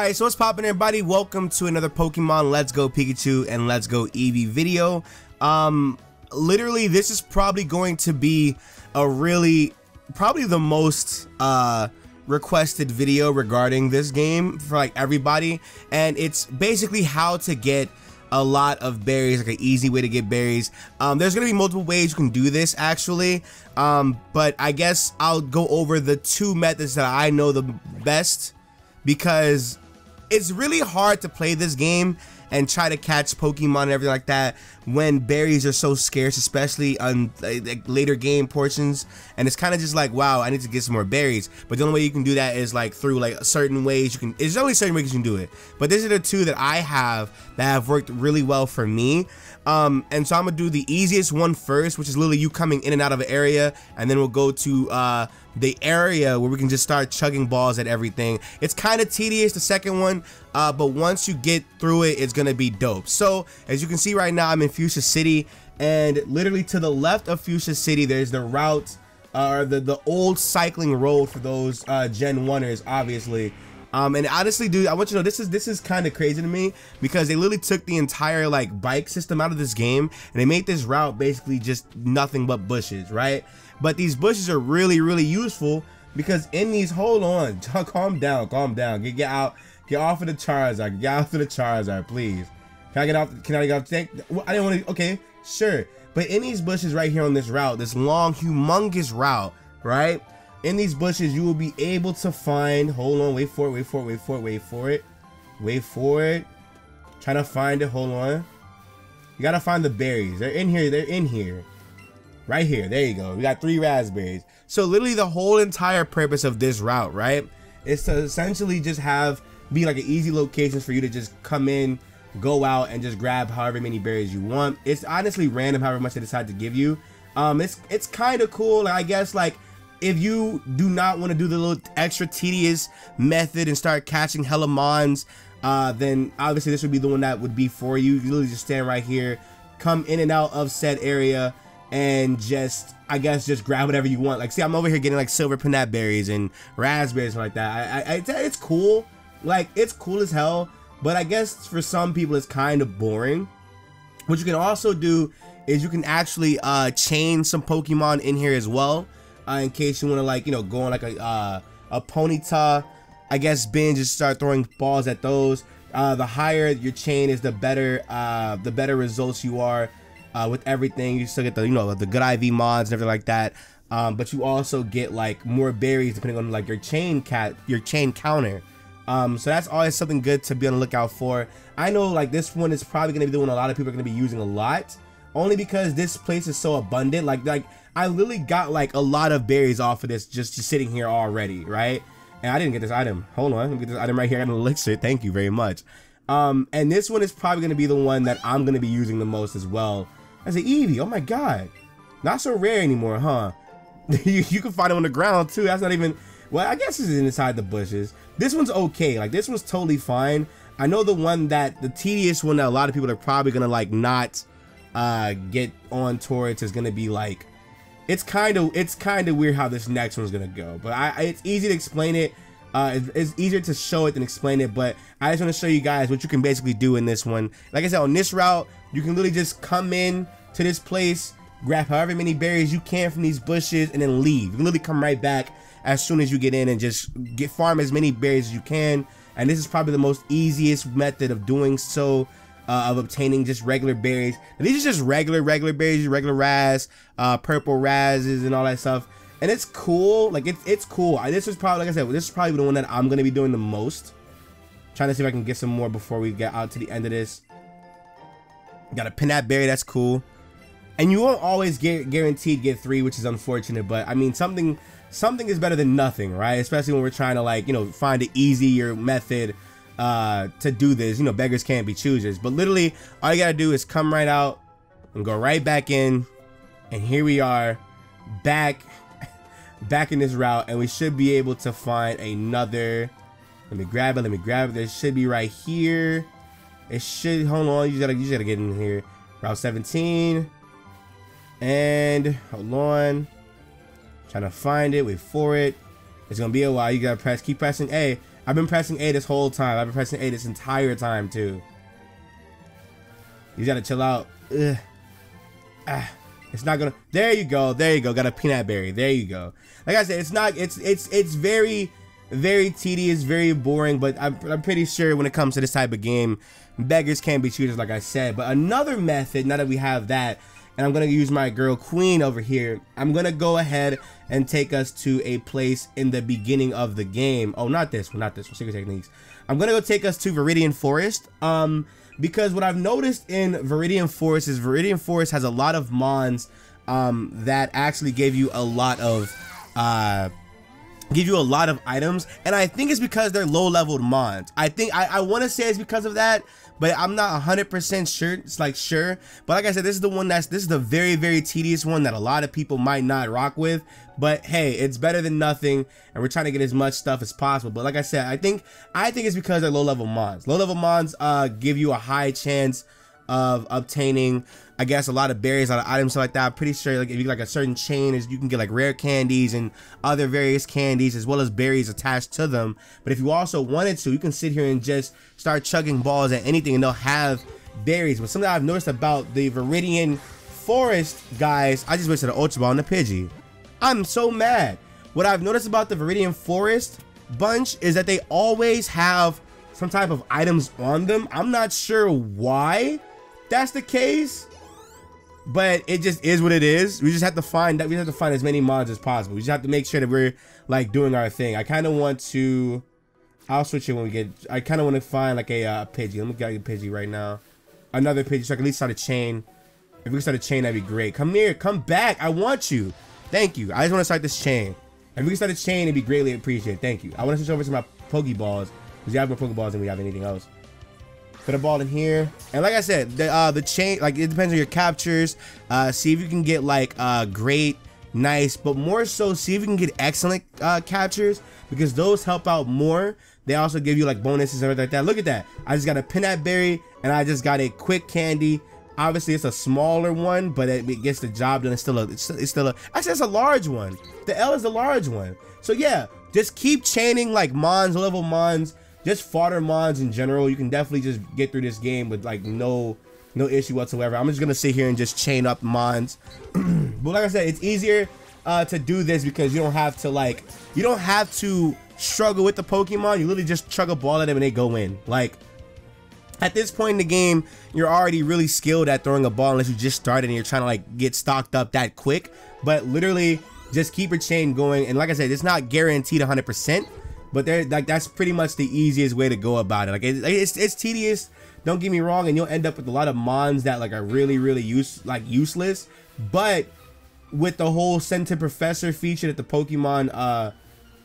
Alright, so what's poppin' everybody? Welcome to another Pokemon Let's Go Pikachu and Let's Go Eevee video. Um, literally, this is probably going to be a really, probably the most, uh, requested video regarding this game for like everybody. And it's basically how to get a lot of berries, like an easy way to get berries. Um, there's gonna be multiple ways you can do this actually, um, but I guess I'll go over the two methods that I know the best because it's really hard to play this game and try to catch Pokemon and everything like that when berries are so scarce, especially on like, later game portions. And it's kind of just like, wow, I need to get some more berries. But the only way you can do that is like through like certain ways you can. There's only certain ways you can do it. But these are the two that I have that have worked really well for me. Um, and so I'm gonna do the easiest one first, which is literally you coming in and out of an area, and then we'll go to uh, the area where we can just start chugging balls at everything. It's kind of tedious, the second one, uh, but once you get through it, it's gonna be dope. So as you can see right now, I'm in Fuchsia City, and literally to the left of Fuchsia City, there's the route, uh, or the the old cycling road for those uh, Gen 1ers, obviously. Um, and honestly, dude, I want you to know this is this is kind of crazy to me because they literally took the entire like bike system out of this game and they made this route basically just nothing but bushes, right? But these bushes are really, really useful because in these, hold on, calm down, calm down, get get out, get off of the Charizard, get off of the Charizard, please. Can I get off? Can I get off? Take, I didn't want to. Okay, sure. But in these bushes right here on this route, this long, humongous route, right? In these bushes, you will be able to find, hold on, wait for it, wait for it, wait for it, wait for it, wait for it. Trying to find it, hold on. You gotta find the berries. They're in here, they're in here. Right here, there you go. We got three razz berries. So literally the whole entire purpose of this route, right? Is to essentially just have, be like an easy location for you to just come in, go out and just grab however many berries you want. It's honestly random however much they decide to give you. Um, it's, it's kind of cool, I guess, like, if you do not want to do the little extra tedious method and start catching hella mons, uh, then obviously this would be the one that would be for you. You literally just stand right here, come in and out of said area, and just, I guess, just grab whatever you want. Like, see, I'm over here getting like silver pinap berries and razz berries and like that. I, I, it's cool. Like, it's cool as hell. But I guess for some people, it's kind of boring. What you can also do is you can actually uh, chain some Pokemon in here as well uh, in case you want to like you know go on like a uh, a ponyta I guess bin just start throwing balls at those. Uh, the higher your chain is the better uh, the better results you are uh, with everything. You still get the you know the good IV mons and everything like that. Um, but you also get like more berries depending on like your chain cat your chain counter. Um, so that's always something good to be on the lookout for. I know like this one is probably gonna be the one a lot of people are gonna be using a lot only because this place is so abundant. Like like I literally got like a lot of berries off of this just, just sitting here already, right? And I didn't get this item. Hold on, let me get this item right here. I got an elixir. Thank you very much. Um, and this one is probably going to be the one that I'm going to be using the most as well. As an Eevee. Oh my god. Not so rare anymore, huh? you, you can find it on the ground too. That's not even... Well, I guess it's inside the bushes. This one's okay. Like, this one's totally fine. I know the one that... The tedious one that a lot of people are probably going to, like, not uh, get on towards is going to be, like it's kind of it's kind of weird how this next one's gonna go but I, it's easy to explain it uh, it's, it's, easier to show it than explain it but I just want to show you guys what you can basically do in this one. Like I said on this route you can literally just come in to this place grab however many berries you can from these bushes and then leave. You can literally come right back as soon as you get in and just get farm as many berries as you can and this is probably the most easiest method of doing so uh, of obtaining just regular berries. And these are just regular, regular berries, regular raz, uh, purple razes and all that stuff. And it's cool. Like, it's, it's cool. I, this is probably, like I said, this is probably the one that I'm going to be doing the most. Trying to see if I can get some more before we get out to the end of this. Got a pinap berry. That's cool. And you won't always get guaranteed get three, which is unfortunate. But, I mean, something something is better than nothing, right? Especially when we're trying to, like, you know, find an easier method uh, to do this. You know, beggars can't be choosers. But literally, all you gotta do is come right out and go right back in. And here we are, back, back in this route. And we should be able to find another. Let me grab it. Let me grab it. There should be right here. It should. Hold on. You gotta. You gotta get in here. Route 17. And hold on. Trying to find it. Wait for it. It's gonna be a while. You gotta press. Keep pressing A. I've been pressing A this whole time. I've been pressing A this entire time too. You gotta chill out. Ugh. Ah, it's not gonna. There you go. There you go. Got a pinap berry. There you go. Like I said, it's not. It's it's it's very very tedious, very boring. But I'm I'm pretty sure when it comes to this type of game, beggars can't be choosers, like I said. But another method. Now that we have that, and I'm gonna use my girl Queen over here. I'm gonna go ahead and take us to a place in the beginning of the game. Oh, not this one, not this one. Secret techniques. I'm gonna go take us to Viridian Forest. Um because what I've noticed in Viridian Forest is Viridian Forest has a lot of mons um, that actually give you a lot of uh, give you a lot of items and I think it's because they're low leveled mons. I think I, I want to say it's because of that but I'm not 100% sure. It's like sure, but like I said, this is the one that's this is the very very tedious one that a lot of people might not rock with. But hey, it's better than nothing, and we're trying to get as much stuff as possible. But like I said, I think I think it's because they're low level mons. Low level mons uh, give you a high chance of obtaining I guess a lot of berries, a lot of items, like that. I'm pretty sure like if you like a certain chain is you can get like rare candies and other various candies as well as berries attached to them. But if you also wanted to, you can sit here and just start chugging balls at anything and they'll have berries. But something I've noticed about the Viridian Forest guys, I just wasted an Ultra Ball on the Pidgey. I'm so mad. What I've noticed about the Viridian Forest bunch is that they always have some type of items on them. I'm not sure why that's the case but it just is what it is. We just have to find that we have to find as many mons as possible. We just have to make sure that we're like doing our thing. I kind of want to. I'll switch it when we get. I kind of want to find like a uh, Pidgey. Let me get a Pidgey right now. Another Pidgey, so I can at least start a chain. If we can start a chain, that'd be great. Come here, come back. I want you. Thank you. I just want to start this chain. If we can start a chain, it'd be greatly appreciated. Thank you. I want to switch over to my Pokeballs because you have more Pokeballs than we have anything else. Put a ball in here. And like I said, the uh, the chain, like it depends on your captures. Uh, see if you can get like uh, great, nice, but more so see if you can get excellent uh, captures because those help out more. They also give you like bonuses and everything like that. Look at that. I just got a pinap berry and I just got a quick candy. Obviously, it's a smaller one, but it, it gets the job done. It's still a, it's, it's still a, actually, it's a large one. The L is a large one. So yeah, just keep chaining like Mons, level Mons, just fodder mons in general, you can definitely just get through this game with like no no issue whatsoever. I'm just gonna sit here and just chain up mons. but like I said, it's easier uh, to do this because you don't have to like you don't have to struggle with the Pokemon. You literally just chug a ball at them and they go in. Like at this point in the game, you're already really skilled at throwing a ball unless you just started and you're trying to like get stocked up that quick. But literally, just keep your chain going. And like I said, it's not guaranteed 100%, but they're like that's pretty much the easiest way to go about it. Like it, it's, it's tedious. Don't get me wrong and you'll end up with a lot of mons that like are really really use like useless. But with the whole scented professor feature that the pokemon uh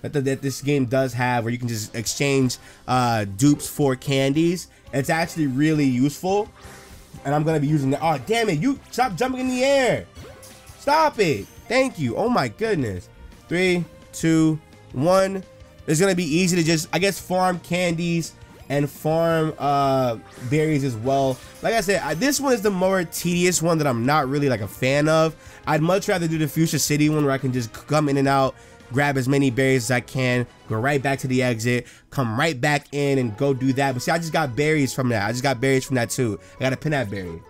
that, the, that this game does have where you can just exchange uh dupes for candies it's actually really useful. And i'm gonna be using that. Oh damn it you stop jumping in the air. Stop it. Thank you. Oh my goodness. Three two one it's gonna be easy to just, I guess, farm candies and farm uh, berries as well. Like I said, I, this one is the more tedious one that I'm not really like a fan of. I'd much rather do the Fuchsia City one where I can just come in and out, grab as many berries as I can, go right back to the exit, come right back in and go do that. But see, I just got berries from that. I just got berries from that too. I got a pinap berry.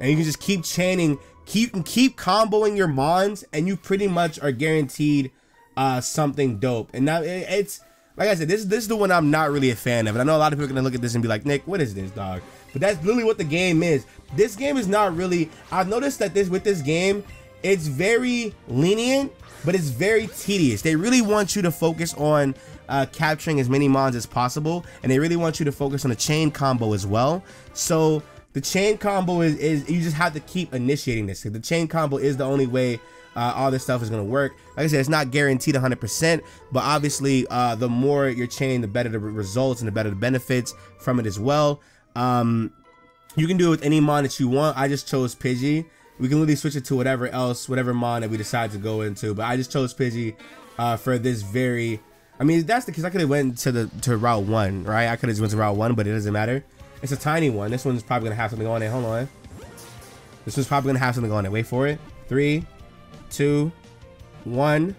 And you can just keep chaining, keep keep comboing your mons, and you pretty much are guaranteed uh, something dope. And now it, it's like I said, this this is the one I'm not really a fan of. And I know a lot of people are gonna look at this and be like, Nick, what is this, dog? But that's literally what the game is. This game is not really. I've noticed that this with this game, it's very lenient, but it's very tedious. They really want you to focus on uh, capturing as many mons as possible, and they really want you to focus on the chain combo as well. So the chain combo is, is you just have to keep initiating this. The chain combo is the only way uh, all this stuff is going to work. Like I said, it's not guaranteed 100%, but obviously, uh, the more you're chaining, the better the results and the better the benefits from it as well. Um, you can do it with any mon that you want. I just chose Pidgey. We can really switch it to whatever else, whatever mon that we decide to go into. But I just chose Pidgey uh, for this very. I mean, that's the case. I could have went to the to Route One, right? I could have went to Route One, but it doesn't matter. It's a tiny one. This one's probably gonna have something on it. Hold on. This one's probably gonna have something on it. Wait for it. Three, two, one.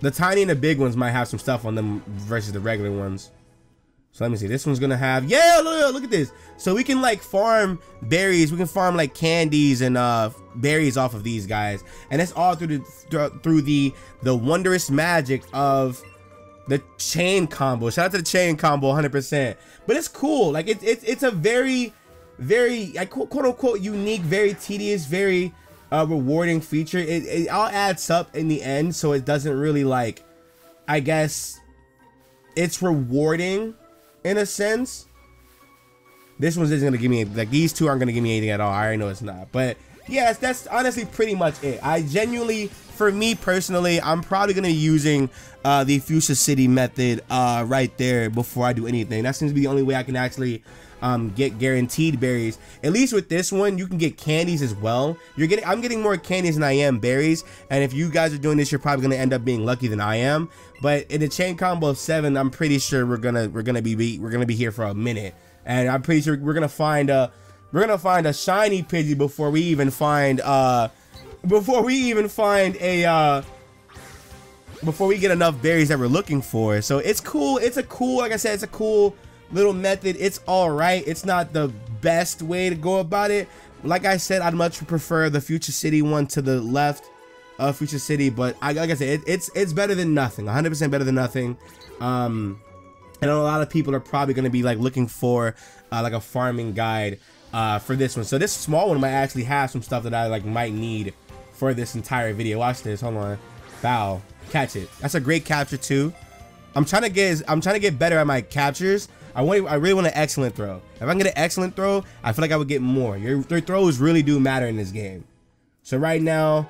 The tiny and the big ones might have some stuff on them versus the regular ones. So let me see. This one's gonna have yeah. Look, look at this. So we can like farm berries. We can farm like candies and uh berries off of these guys, and it's all through the through the the wondrous magic of the chain combo. Shout out to the chain combo, 100%. But it's cool. Like it's it's it's a very very like quote, quote unquote unique, very tedious, very uh, rewarding feature. It, it all adds up in the end, so it doesn't really like. I guess it's rewarding in a sense. This one isn't gonna give me like these two aren't gonna give me anything at all. I already know it's not. But yes, that's honestly pretty much it. I genuinely, for me personally, I'm probably gonna be using uh, the Fuchsia City method uh, right there before I do anything. That seems to be the only way I can actually um, get guaranteed berries. At least with this one, you can get candies as well. You're getting, I'm getting more candies than I am berries. And if you guys are doing this, you're probably gonna end up being lucky than I am. But in a chain combo of seven, I'm pretty sure we're gonna we're gonna be we're gonna be here for a minute. And I'm pretty sure we're gonna find a we're gonna find a shiny Pidgey before we even find uh before we even find a uh before we get enough berries that we're looking for. So it's cool. It's a cool, like I said, it's a cool little method. It's all right. It's not the best way to go about it. Like I said, I'd much prefer the Fuchsia City one to the left of Fuchsia City, but I, like I said, it, it's it's better than nothing. 100% better than nothing. Um, and a lot of people are probably going to be like looking for uh, like a farming guide uh, for this one. So this small one might actually have some stuff that I like might need for this entire video. Watch this. Hold on. Bow. Catch it. That's a great capture too. I'm trying to get I'm trying to get better at my captures I want I really want an excellent throw. If I can get an excellent throw, I feel like I would get more. Your, your throws really do matter in this game. So right now,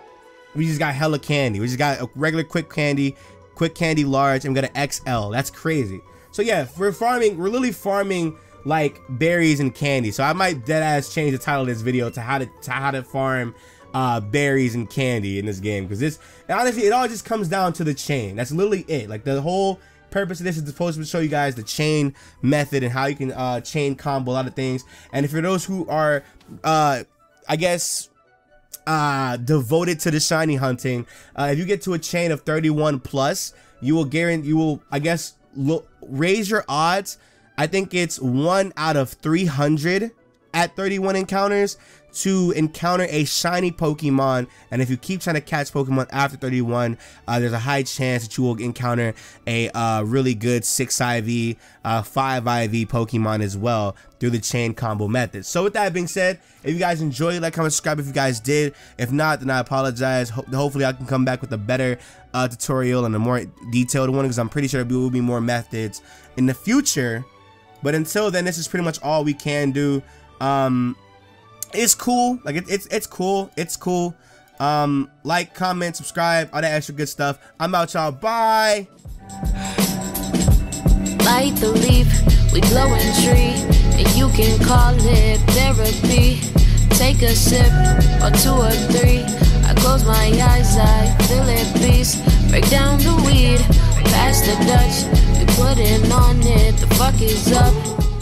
we just got hella candy. We just got a regular quick candy, quick candy large, and we got an XL. That's crazy. So yeah, we're farming, we're literally farming like berries and candy. So I might dead ass change the title of this video to how to, to how to farm uh, berries and candy in this game because this honestly it all just comes down to the chain. That's literally it. Like the whole purpose of this is supposed to show you guys the chain method and how you can uh, chain combo a lot of things. And for those who are, uh, I guess, uh, devoted to the shiny hunting, uh, if you get to a chain of 31 plus, you will guarantee, you will, I guess, look, raise your odds. I think it's one out of 300 at 31 encounters to encounter a shiny Pokemon. And if you keep trying to catch Pokemon after 31, uh, there's a high chance that you will encounter a uh, really good 6 IV, uh, 5 IV Pokemon as well through the chain combo method. So with that being said, if you guys enjoyed, like, comment, subscribe if you guys did. If not, then I apologize. Ho hopefully I can come back with a better uh, tutorial and a more detailed one because I'm pretty sure there will be more methods in the future. But until then, this is pretty much all we can do. Um, it's cool. Like it, it's it's cool. It's cool. Um, like, comment, subscribe, all that extra good stuff. I'm out, y'all. Bye. Light the leaf, we glowing tree, and you can call it therapy. Take a sip, or two or three. I close my eyes, I feel at peace. Break down the weed, pass the Dutch, we put it on it. The fuck is up?